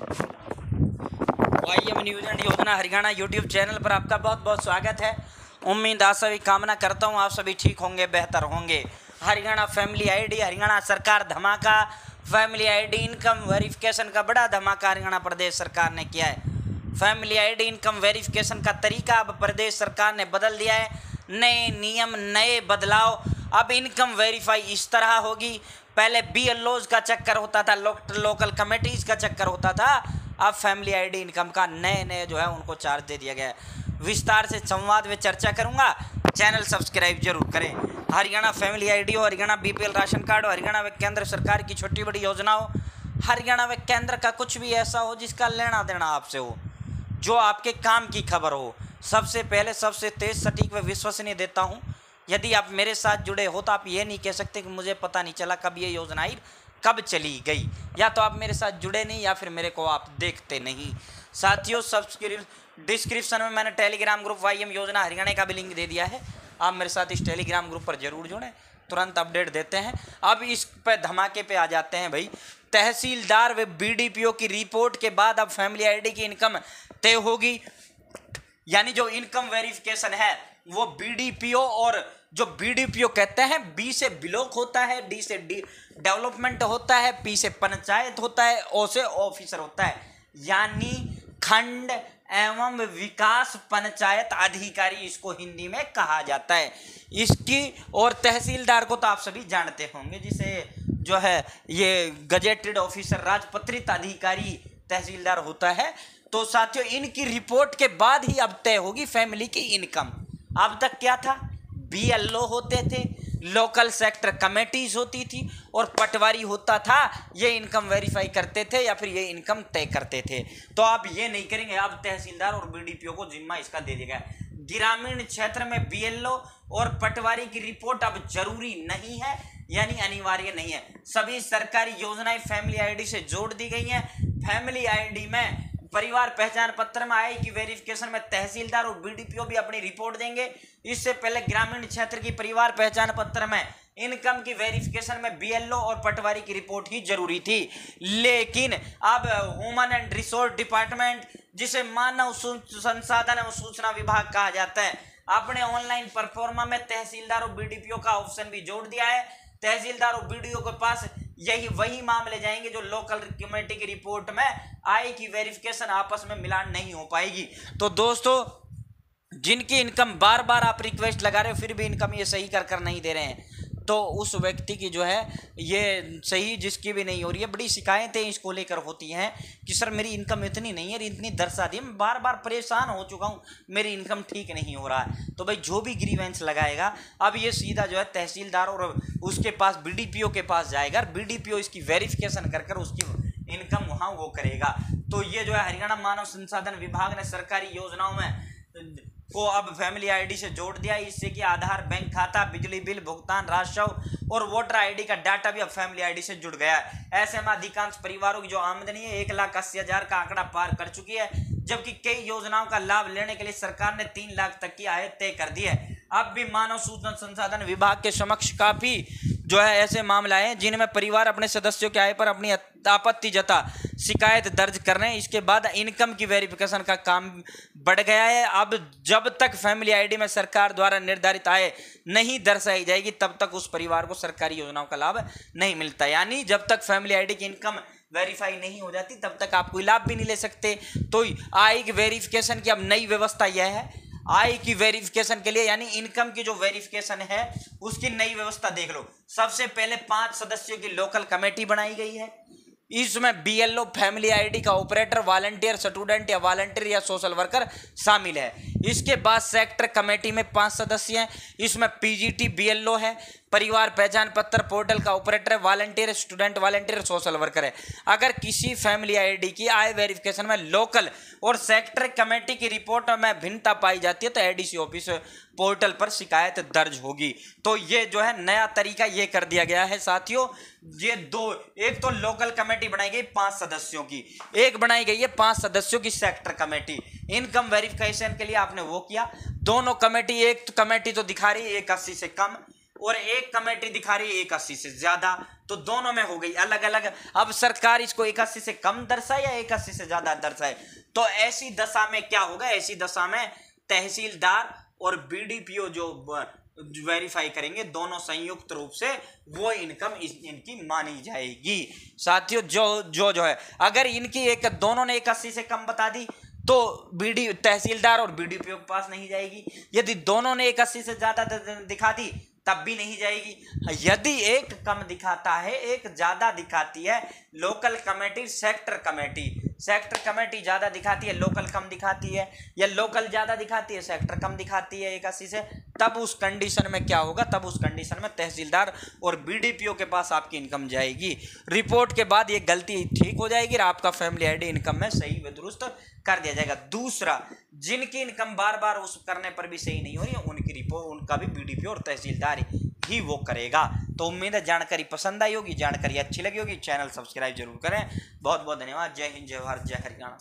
वाईएम news and योजना Haryana YouTube channel पर आपका बहुत बहुत स्वागत है। उम्मीद आप सभी कामना करता हूँ आप सभी ठीक होंगे, बेहतर होंगे। हरियाणा फैमिली आईडी, हरियाणा सरकार धमाका। फैमिली आईडी इनकम वेरिफिकेशन का बड़ा धमाका हरियाणा प्रदेश सरकार ने किया है। फैमिली आईडी इनकम वेरिफिकेशन का तरीका अब प्रदेश सरकार ने बदल दिया है। नए नियम, नए बदलाव अब इनकम वेरीफाई इस तरह होगी। पहले बी का चक्कर होता था लो, लोकल कमेटीज का चक्कर होता था। अब फैमिली आईडी इनकम का नए नए जो है उनको चार्ज दे दिया गया है। विस्तार से संवाद में चर्चा करूँगा। चैनल सब्सक्राइब ज़रूर करें। हरियाणा फैमिली आईडी हो हरियाणा बीपीएल राशन कार्ड हो हरियाणा व केंद्र सरकार की छोटी बड़ी योजना हो हरियाणा व केंद्र का कुछ भी ऐसा हो जिसका लेना देना आपसे हो जो आपके काम की खबर हो। सबसे पहले सबसे तेज सटीक व विश्वसनीय देता हूँ। यदि आप मेरे साथ जुड़े हो तो आप ये नहीं कह सकते कि मुझे पता नहीं चला कब ये योजना आई, कब चली गई। या तो आप मेरे साथ जुड़े नहीं, या फिर मेरे को आप देखते नहीं। साथियों सब्सक्रिप डिस्क्रिप्शन में मैंने टेलीग्राम ग्रुप वाई एम योजना हरियाणा का भी लिंक दे दिया है। आप मेरे साथ इस टेलीग्राम ग्रुप पर ज़रूर जुड़ें। तुरंत अपडेट देते हैं। अब इस पर धमाके पे आ जाते हैं भाई। तहसीलदार व बीडीपीओ की रिपोर्ट के बाद अब फैमिली आईडी की इनकम तय होगी। यानी जो इनकम वेरिफिकेशन है, वो बीडीपीओ और जो बीडीपीओ कहते हैं बी से ब्लॉक होता है डी से डी डेवलपमेंट होता है पी से पंचायत होता है ओ से ऑफिसर होता है। यानी खंड एवं विकास पंचायत अधिकारी इसको हिंदी में कहा जाता है। इसकी और तहसीलदार को तो आप सभी जानते होंगे, जिसे जो है ये गजेटेड ऑफिसर राजपत्रित अधिकारी तहसीलदार होता है। तो साथियों, इनकी रिपोर्ट के बाद ही अब तय होगी फैमिली की इनकम अब तक क्या था? बीएलओ होते थे लोकल सेक्टर कमेटीज होती थी और पटवारी होता था, ये इनकम वेरीफाई करते थे या फिर ये इनकम तय करते थे। तो आप ये नहीं करेंगे, आप तहसीलदार और बीडीपीओ को जिम्मा इसका दे दिया गया ग्रामीण क्षेत्र में बीएलओ और पटवारी की रिपोर्ट अब ज़रूरी नहीं है, यानी अनिवार्य नहीं है। सभी सरकारी योजनाएँ फैमिली आईडी से जोड़ दी गई हैं। फैमिली आईडी में परिवार पहचान पत्र में आई कि वेरिफिकेशन में तहसीलदार और बीडीपीओ भी अपनी रिपोर्ट देंगे। इससे पहले ग्रामीण क्षेत्र की परिवार पहचान पत्र में इनकम की वेरिफिकेशन में बीएलओ और पटवारी की रिपोर्ट ही ज़रूरी थी। लेकिन अब ह्यूमन एंड रिसोर्स डिपार्टमेंट जिसे मानव संसाधन एवं सूचना विभाग कहा जाता है, अपने ऑनलाइन परफॉर्मा में तहसीलदार और बीडीपीओ का ऑप्शन भी जोड़ दिया है। तहसीलदार और बीडीओ के पास यही वही मामले जाएँगे जो लोकल कमेटी की रिपोर्ट में आई की वेरिफिकेशन आपस में मिलान नहीं हो पाएगी। तो दोस्तों, जिनकी इनकम बार बार आप रिक्वेस्ट लगा रहे हो, फिर भी इनकम ये सही कर कर नहीं दे रहे हैं। तो उस व्यक्ति की जो है, ये सही जिसकी भी नहीं हो रही है, बड़ी शिकायतें इसको लेकर होती हैं कि, सर, मेरी इनकम इतनी नहीं है, इतनी दर्शा दी मैं बार बार परेशान हो चुका हूँ, मेरी इनकम ठीक नहीं हो रहा है। तो भाई, जो भी ग्रीवेंस लगाएगा, अब ये सीधा जो है तहसीलदार और उसके पास बीडीपीओ के पास जाएगा बीडीपीओ इसकी वेरिफिकेशन कर कर उसकी इनकम वहाँ वो करेगा। तो ये जो है, हरियाणा मानव संसाधन विभाग ने सरकारी योजनाओं में को अब फैमिली आईडी से जोड़ दिया। इससे कि आधार, बैंक खाता, बिजली बिल, भुगतान, राजस्व और वोटर आईडी का डाटा भी अब फैमिली आईडी से जुड़ गया है। ऐसे में अधिकांश परिवारों की जो आमदनी है, एक लाख अस्सी हज़ार का आंकड़ा पार कर चुकी है, जबकि कई योजनाओं का लाभ लेने के लिए सरकार ने तीन लाख तक की आय तय कर दी है। अब भी मानव सूचना संसाधन विभाग के समक्ष काफ़ी जो है ऐसे मामला है, जिनमें परिवार अपने सदस्यों के आय पर अपनी आपत्ति जता शिकायत दर्ज कर रहे हैं। इसके बाद इनकम की वेरिफिकेशन का काम बढ़ गया है। अब जब तक फैमिली आईडी में सरकार द्वारा निर्धारित आय नहीं दर्शाई जाएगी, तब तक उस परिवार को सरकारी योजनाओं का लाभ नहीं मिलता। यानी जब तक फैमिली आईडी की इनकम वेरीफाई नहीं हो जाती, तब तक आप कोई लाभ भी नहीं ले सकते। तो आय की वेरिफिकेशन की अब नई व्यवस्था यह है आय की वेरिफिकेशन के लिए, यानी इनकम की जो वेरिफिकेशन है, उसकी नई व्यवस्था देख लो। सबसे पहले पाँच सदस्यों की लोकल कमेटी बनाई गई है। इसमें बीएलओ फैमिली आईडी का ऑपरेटर वॉलंटियर स्टूडेंट या वॉलंटियर या सोशल वर्कर शामिल है। इसके बाद सेक्टर कमेटी में पाँच सदस्य हैं। इसमें पीजीटी बीएलओ है। परिवार, पहचान पत्र, पोर्टल का ऑपरेटर है volunteer student volunteer social worker है। अगर किसी फैमिली आईडी की, आय वेरिफिकेशन में लोकल और सेक्टर कमेटी की रिपोर्ट में भिन्नता पाई जाती है तो एडीसी ऑफ़िस पोर्टल पर शिकायत दर्ज होगी। तो ये जो है, नया तरीका ये कर दिया गया है, साथियों। ये दो, एक तो लोकल कमेटी बनाई गई पाँच सदस्यों की। एक बनाई गई है पाँच सदस्यों की सेक्टर कमेटी इनकम वेरिफिकेशन के लिए आपने वो किया। दोनों कमेटी एक तो कमेटी तो दिखा रही है, एक अस्सी से कम। और एक कमेटी दिखा रही है एक अस्सी से ज़्यादा तो दोनों में हो गई अलग अलग अब सरकार इसको एक अस्सी से कम दर्शाए या एक अस्सी से ज़्यादा दर्शाए? तो ऐसी दशा में क्या होगा? ऐसी दशा में तहसीलदार और बीडीपीओ जो वेरीफाई करेंगे दोनों संयुक्त रूप से वो इनकम इस, इनकी मानी जाएगी। साथियों जो जो जो है अगर इनकी एक दोनों ने एक अस्सी से कम बता दी तो बीडी तहसीलदार और बीडीपीओ के पास नहीं जाएगी। यदि दोनों ने एक अस्सी से ज़्यादा दिखा दी तब भी नहीं जाएगी। यदि एक कम दिखाता है, एक ज़्यादा दिखाती है local committee sector committee sector committee ज़्यादा दिखाती है लोकल कम दिखाती है, या लोकल ज़्यादा दिखाती है सेक्टर कम दिखाती है एक अस्सी से, तब उस कंडीशन में क्या होगा? तब उस कंडीशन में तहसीलदार और बीडीपीओ के पास आपकी इनकम जाएगी। रिपोर्ट के बाद ये गलती ठीक हो जाएगी और आपका फैमिली आईडी इनकम में सही व दुरुस्त कर दिया जाएगा। दूसरा, जिनकी इनकम बार बार उस करने पर भी सही नहीं हो रही है, उनकी रिपोर्ट उनका भी बीडीपीओ और तहसीलदार ही वो करेगा। तो उम्मीद है जानकारी पसंद आई होगी, जानकारी अच्छी लगी होगी, चैनल सब्सक्राइब ज़रूर करें। बहुत बहुत धन्यवाद। जय हिंद, जय भारत, जय हरियाणा।